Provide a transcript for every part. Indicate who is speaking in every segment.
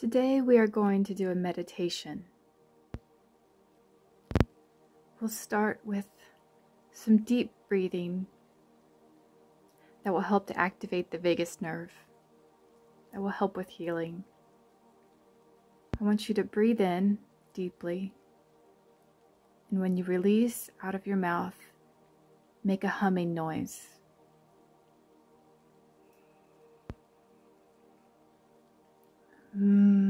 Speaker 1: Today we are going to do a meditation. We'll start with some deep breathing that will help to activate the vagus nerve, that will help with healing. I want you to breathe in deeply, and when you release out of your mouth, make a humming noise. Mm.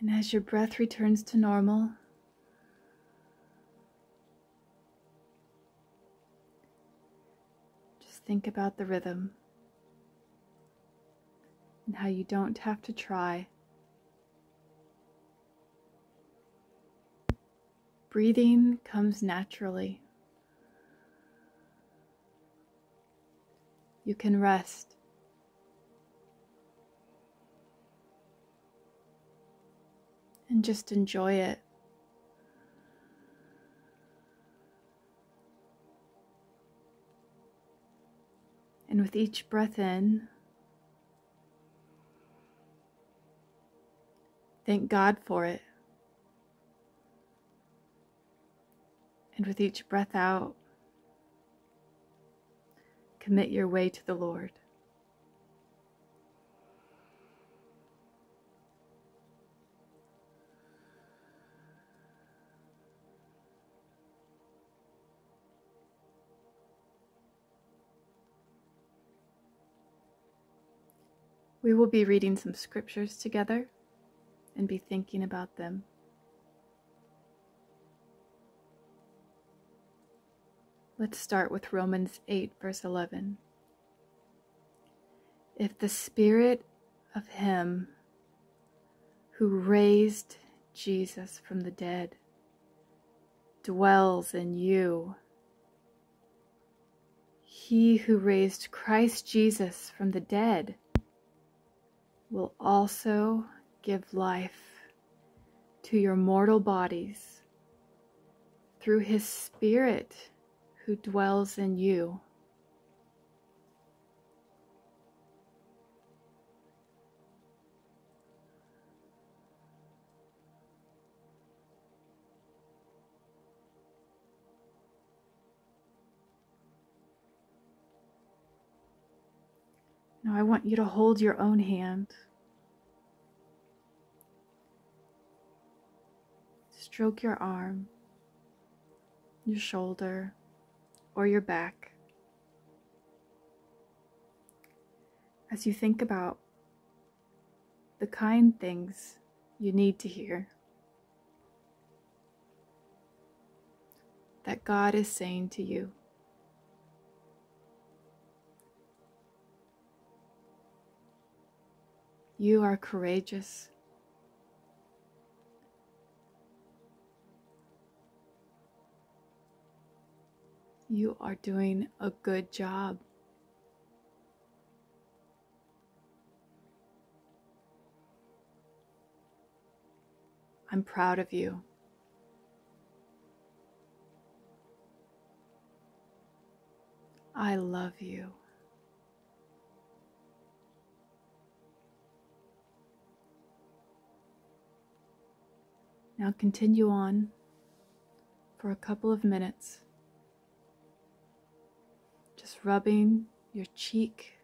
Speaker 1: And as your breath returns to normal, just think about the rhythm and how you don't have to try. Breathing comes naturally. You can rest. And just enjoy it. And with each breath in, thank God for it. And with each breath out, commit your way to the Lord. We will be reading some scriptures together and be thinking about them. Let's start with Romans 8, verse 11. If the Spirit of Him who raised Jesus from the dead dwells in you, He who raised Christ Jesus from the dead will also give life to your mortal bodies through his Spirit who dwells in you. Now I want you to hold your own hand. Stroke your arm, your shoulder, or your back. As you think about the kind things you need to hear that God is saying to you. You are courageous. You are doing a good job. I'm proud of you. I love you. Now continue on for a couple of minutes, just rubbing your cheek,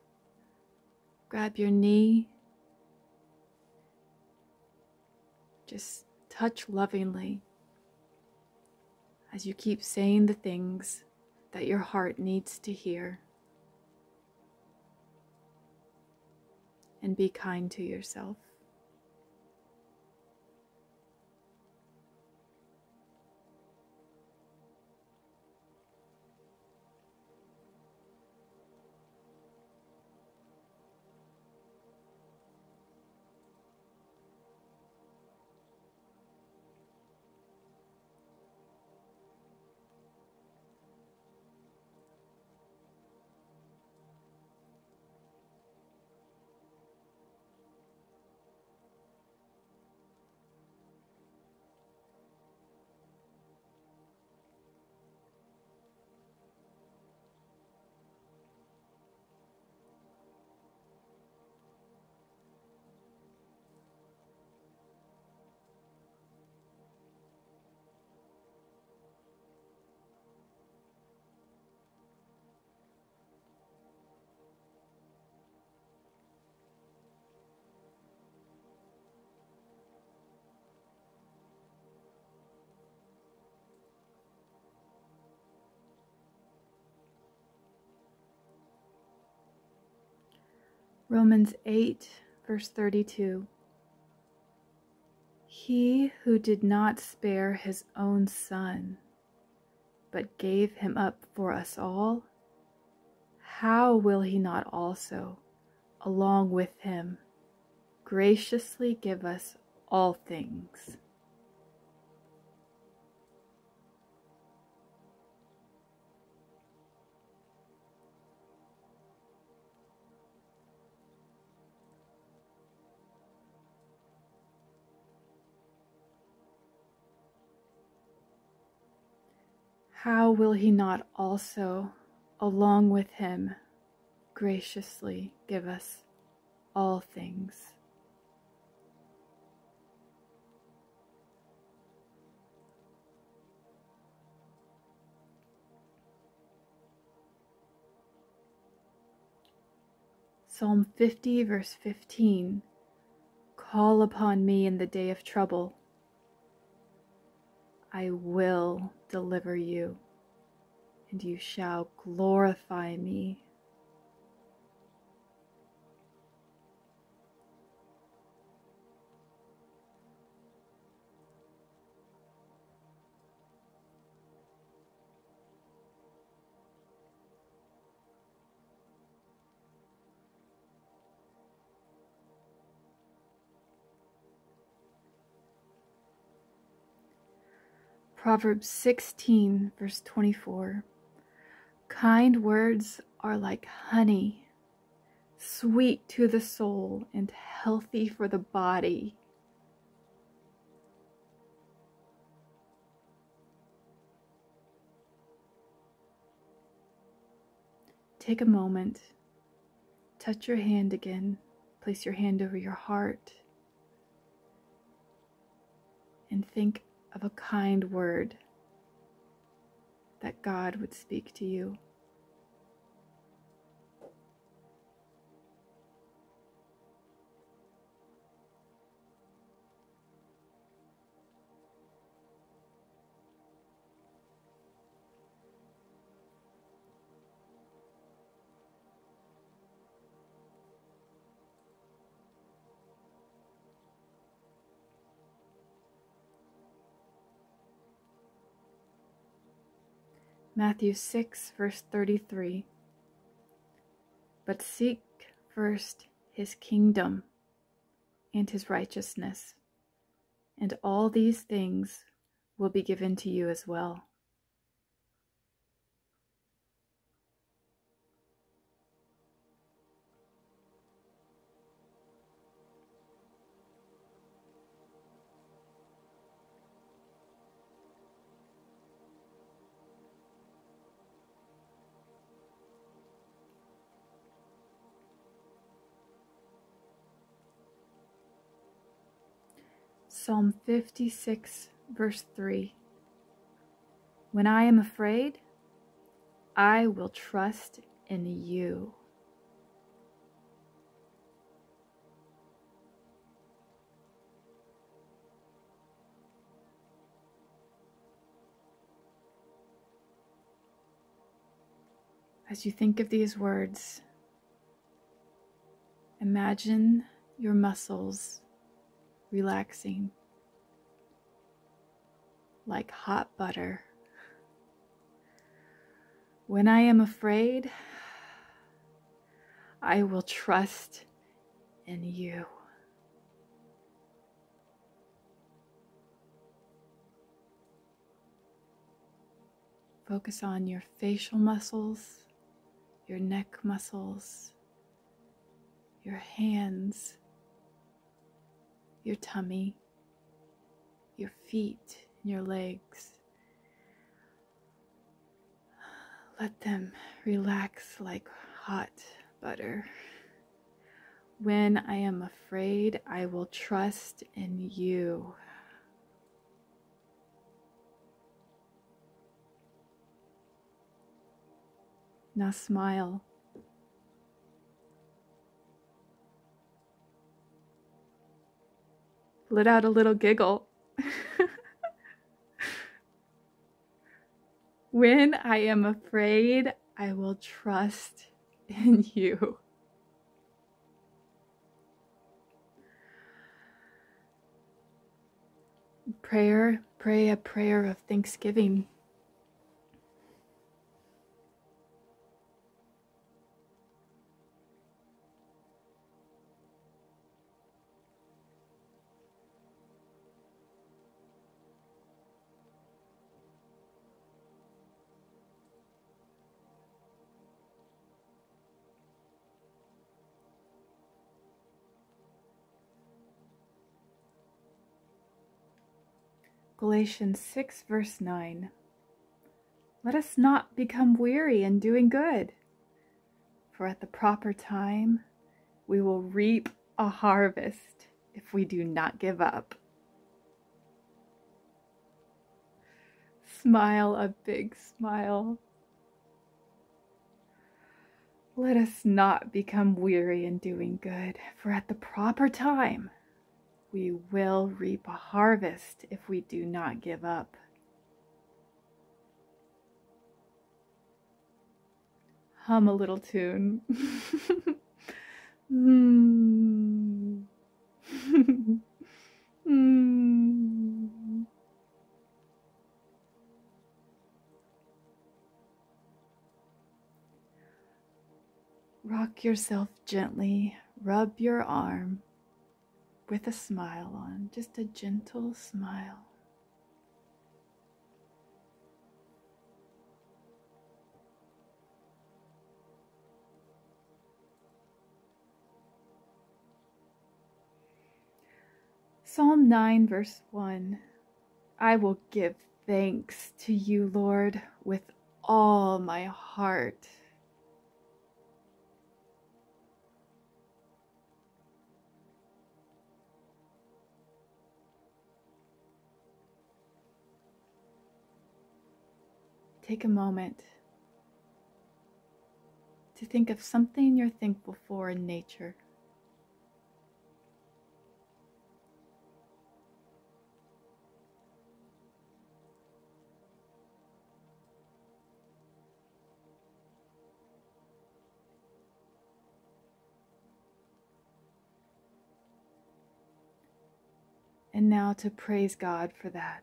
Speaker 1: grab your knee, just touch lovingly as you keep saying the things that your heart needs to hear. And be kind to yourself. Romans 8, verse 32. He who did not spare his own son, but gave him up for us all, how will he not also, along with him, graciously give us all things? How will he not also, along with him, graciously give us all things? Psalm 50, verse 15 Call upon me in the day of trouble. I will deliver you, and you shall glorify me. Proverbs 16, verse 24. Kind words are like honey, sweet to the soul and healthy for the body. Take a moment, touch your hand again, place your hand over your heart, and think of a kind word that God would speak to you. Matthew 6, verse 33. But seek first his kingdom and his righteousness, and all these things will be given to you as well. Psalm 56, verse 3. When I am afraid, I will trust in you. As you think of these words, imagine your muscles relaxing like hot butter. When I am afraid, I will trust in you. Focus on your facial muscles, your neck muscles, your hands your tummy, your feet, and your legs. Let them relax like hot butter. When I am afraid, I will trust in you. Now smile. let out a little giggle. when I am afraid, I will trust in you. Prayer, pray a prayer of thanksgiving. Galatians 6, verse 9. Let us not become weary in doing good, for at the proper time we will reap a harvest if we do not give up. Smile a big smile. Let us not become weary in doing good, for at the proper time we will reap a harvest if we do not give up. Hum a little tune. mm. mm. Rock yourself gently, rub your arm with a smile on, just a gentle smile. Psalm 9, verse 1 I will give thanks to you, Lord, with all my heart. Take a moment to think of something you're thankful for in nature. And now to praise God for that.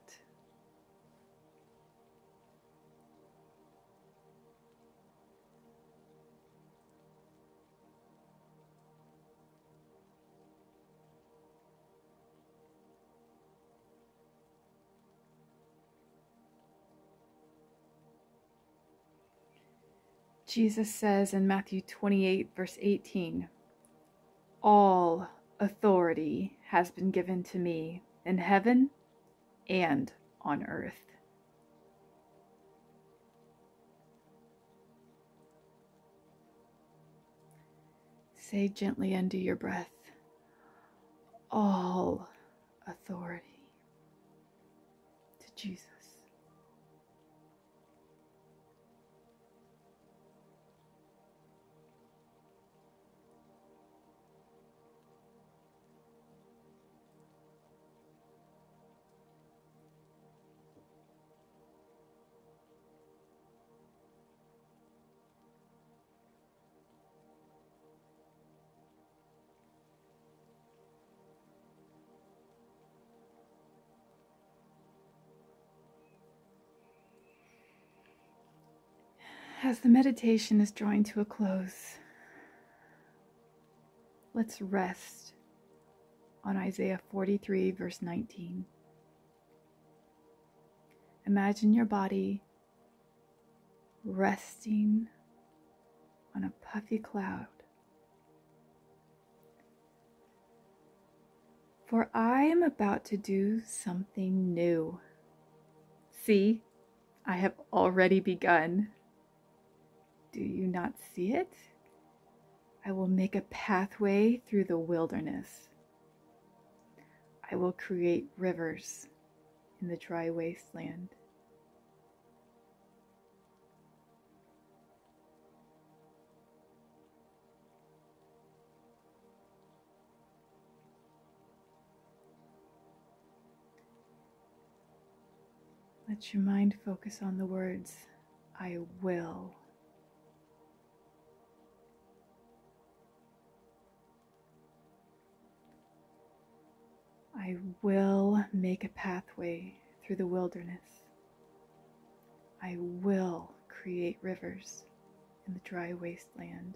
Speaker 1: Jesus says in Matthew 28, verse 18, All authority has been given to me in heaven and on earth. Say gently under your breath, All authority to Jesus. As the meditation is drawing to a close, let's rest on Isaiah 43, verse 19. Imagine your body resting on a puffy cloud. For I am about to do something new. See, I have already begun. Do you not see it? I will make a pathway through the wilderness. I will create rivers in the dry wasteland. Let your mind focus on the words, I will. I will make a pathway through the wilderness. I will create rivers in the dry wasteland.